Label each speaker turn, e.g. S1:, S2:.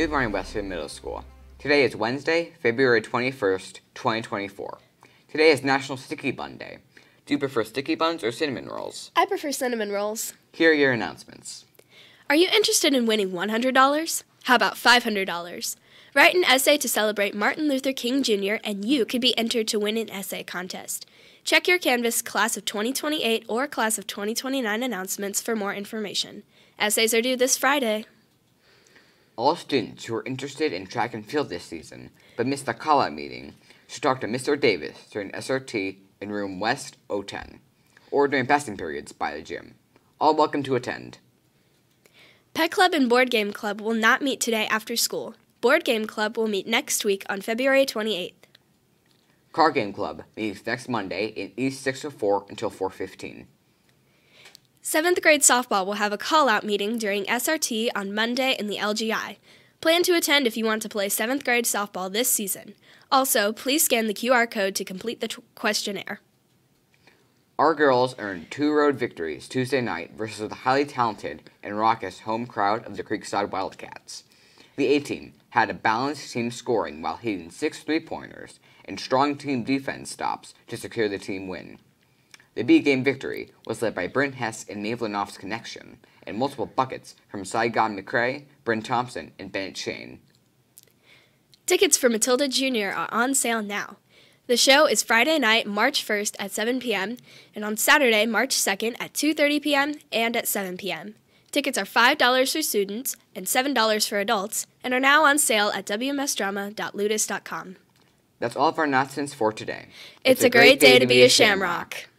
S1: Good morning, Westfield Middle School. Today is Wednesday, February 21st, 2024. Today is National Sticky Bun Day. Do you prefer sticky buns or cinnamon rolls?
S2: I prefer cinnamon rolls.
S1: Here are your announcements.
S2: Are you interested in winning $100? How about $500? Write an essay to celebrate Martin Luther King Jr., and you could be entered to win an essay contest. Check your Canvas Class of 2028 or Class of 2029 announcements for more information. Essays are due this Friday.
S1: All students who are interested in track and field this season but missed the call out meeting should talk to Mr. Davis during SRT in room West 010 or during passing periods by the gym. All welcome to attend.
S2: Pet Club and Board Game Club will not meet today after school. Board Game Club will meet next week on February 28th.
S1: Car Game Club meets next Monday in East 604 until 415.
S2: Seventh grade softball will have a call out meeting during SRT on Monday in the LGI. Plan to attend if you want to play seventh grade softball this season. Also, please scan the QR code to complete the questionnaire.
S1: Our girls earned two road victories Tuesday night versus the highly talented and raucous home crowd of the Creekside Wildcats. The A team had a balanced team scoring while hitting six three pointers and strong team defense stops to secure the team win. The B game victory was led by Brent Hess and Mavlinov's connection, and multiple buckets from Saigon McCray, Brent Thompson, and Bennett Shane.
S2: Tickets for Matilda Jr. are on sale now. The show is Friday night, March 1st at 7 p.m. and on Saturday, March 2nd at 2:30 p.m. and at 7 p.m. Tickets are $5 for students and $7 for adults and are now on sale at wmsdrama.ludus.com.
S1: That's all of our announcements for today.
S2: It's, a great day to be a shamrock.